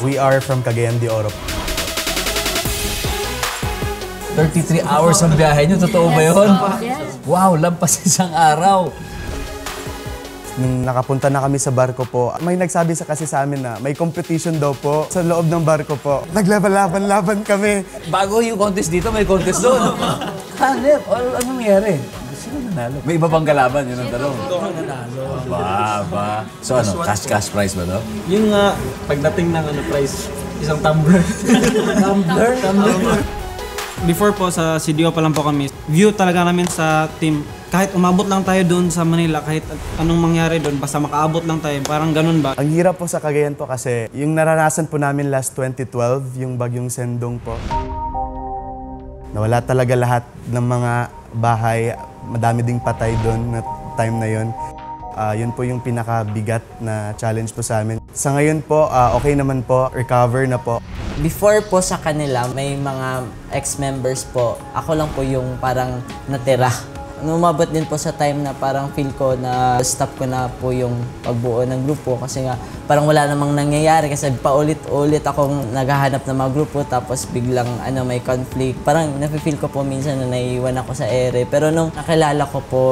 We are from Cagayan de Oro. 33 hours ang biyahe nyo. Totoo ba yun? Wow, lampas isang araw. Nung nakapunta na kami sa barko po, may nagsabi sa kasi sa amin na may competition daw po sa loob ng barko po. Naglaban-laban-laban kami. Bago yung contest dito, may contest doon. Hanep, ano, nangyari? Sino nanalo? May iba bang kalaban? Yun ang tanong. nanalo. Ba, ba. So ano, cash cash prize ba to? Yung nga, pagdating ng ano price, isang tumbler. Tumbler? Tumbler? Before po sa CDO pa lang po kami, view talaga namin sa team. Kahit umabot lang tayo doon sa Manila, kahit anong mangyari doon, basta makaabot lang tayo, parang ganun ba? Ang hirap po sa Cagayan po kasi yung naranasan po namin last 2012, yung bagyong Sendong po. Nawala talaga lahat ng mga bahay, madami ding patay doon na time na yon. Ah, yun po yung pinakabigat na challenge po sa amin. Sa ngayon po, ah, okay naman po, recover na po. Before po sa kanila, may mga ex-members po. Ako lang po yung parang natira. Numabot din po sa time na parang feel ko na stop ko na po yung pagbuo ng grupo kasi nga parang wala namang nangyayari kasi paulit-ulit akong naghahanap ng mga grupo tapos biglang ano may conflict. Parang nafe-feel ko po minsan na naiiwan ako sa ere. Pero nung nakilala ko po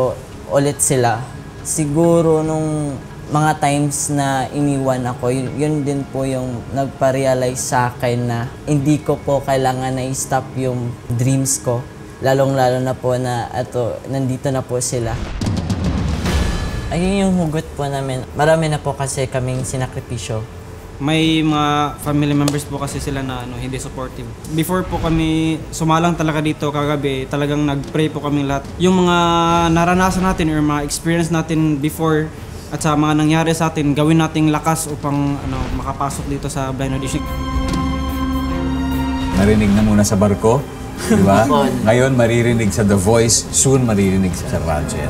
ulit sila, siguro nung mga times na iniwan ako, yun, yun din po yung nagpa-realize sa akin na hindi ko po kailangan na i-stop yung dreams ko. Lalong-lalo na po na ato, nandito na po sila. Ayun yung hugot po namin. Marami na po kasi kaming sinakripisyo. May mga family members po kasi sila na ano, hindi supportive. Before po kami sumalang talaga dito kagabi, talagang nag-pray po kami lahat. Yung mga naranasan natin or mga experience natin before at sa mga nangyari sa atin, gawin nating lakas upang ano, makapasok dito sa blind audition. Narinig na muna sa barko. Di ba? Ngayon, maririnig sa The Voice. Soon, maririnig sa Radyo.